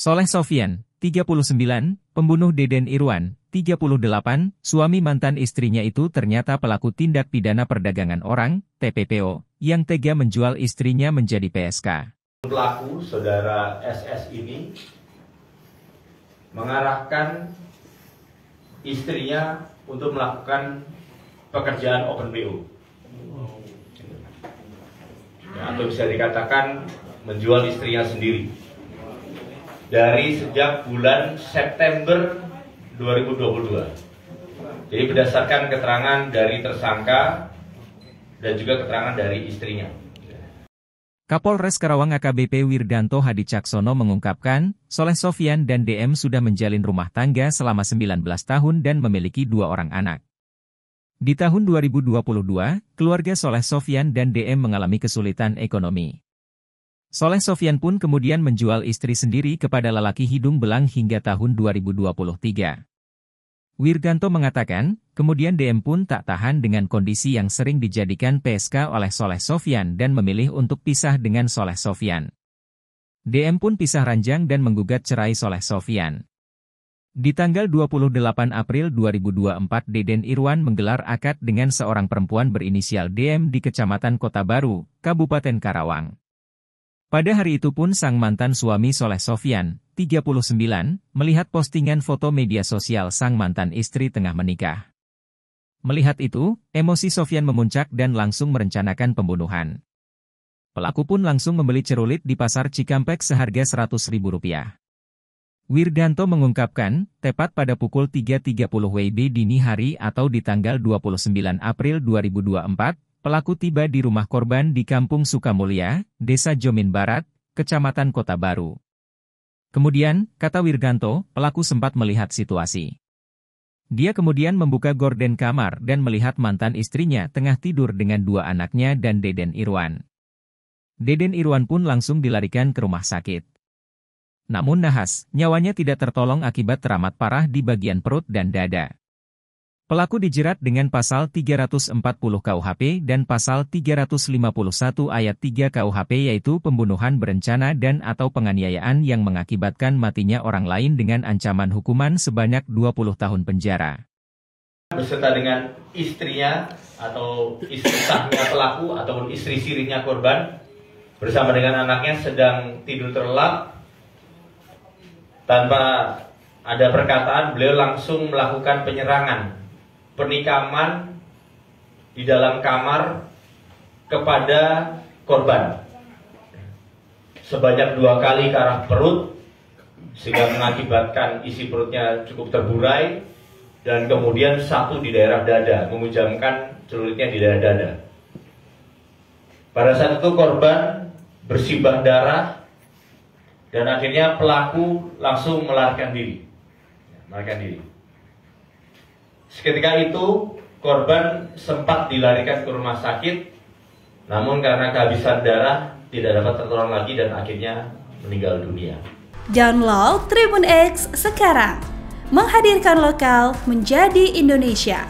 Soleh Sofian, 39, pembunuh Deden Irwan, 38, suami mantan istrinya itu ternyata pelaku tindak pidana perdagangan orang, TPPO, yang tega menjual istrinya menjadi PSK. Pelaku, saudara SS ini, mengarahkan istrinya untuk melakukan pekerjaan open BO. Ya, atau bisa dikatakan menjual istrinya sendiri. Dari sejak bulan September 2022. Jadi berdasarkan keterangan dari tersangka dan juga keterangan dari istrinya. Kapolres Karawang AKBP Wirdanto Hadi Caksono mengungkapkan, Soleh Sofian dan DM sudah menjalin rumah tangga selama 19 tahun dan memiliki dua orang anak. Di tahun 2022, keluarga Soleh Sofian dan DM mengalami kesulitan ekonomi. Soleh Sofian pun kemudian menjual istri sendiri kepada lelaki hidung belang hingga tahun 2023. Wirdanto mengatakan, kemudian DM pun tak tahan dengan kondisi yang sering dijadikan PSK oleh Soleh Sofian dan memilih untuk pisah dengan Soleh Sofian. DM pun pisah ranjang dan menggugat cerai Soleh Sofian. Di tanggal 28 April 2024 Deden Irwan menggelar akad dengan seorang perempuan berinisial DM di Kecamatan Kota Baru, Kabupaten Karawang. Pada hari itu pun sang mantan suami Soleh Sofian, 39, melihat postingan foto media sosial sang mantan istri tengah menikah. Melihat itu, emosi Sofian memuncak dan langsung merencanakan pembunuhan. Pelaku pun langsung membeli cerulit di pasar Cikampek seharga Rp100.000. Wirdanto mengungkapkan, tepat pada pukul 3.30 WIB dini hari atau di tanggal 29 April 2024, pelaku tiba di rumah korban di Kampung Sukamulya, Desa Jomin Barat, Kecamatan Kota Baru. Kemudian, kata Wirganto, pelaku sempat melihat situasi. Dia kemudian membuka gorden kamar dan melihat mantan istrinya tengah tidur dengan dua anaknya dan Deden Irwan. Deden Irwan pun langsung dilarikan ke rumah sakit. Namun nahas, nyawanya tidak tertolong akibat teramat parah di bagian perut dan dada. Pelaku dijerat dengan pasal 340 KUHP dan pasal 351 ayat 3 KUHP yaitu pembunuhan berencana dan atau penganiayaan yang mengakibatkan matinya orang lain dengan ancaman hukuman sebanyak 20 tahun penjara. Beserta dengan istrinya atau istri sahnya pelaku ataupun istri sirinya korban bersama dengan anaknya sedang tidur terlelap tanpa ada perkataan beliau langsung melakukan penyerangan penikaman di dalam kamar kepada korban. Sebanyak dua kali ke arah perut sehingga mengakibatkan isi perutnya cukup terburai dan kemudian satu di daerah dada memujamkan celulitnya di daerah dada. Pada saat itu korban bersibah darah dan akhirnya pelaku langsung melarikan diri. Melarikan diri Seketika itu korban sempat dilarikan ke rumah sakit, namun karena kehabisan darah tidak dapat tertolong lagi dan akhirnya meninggal dunia. Download Tribun X sekarang, menghadirkan lokal menjadi Indonesia.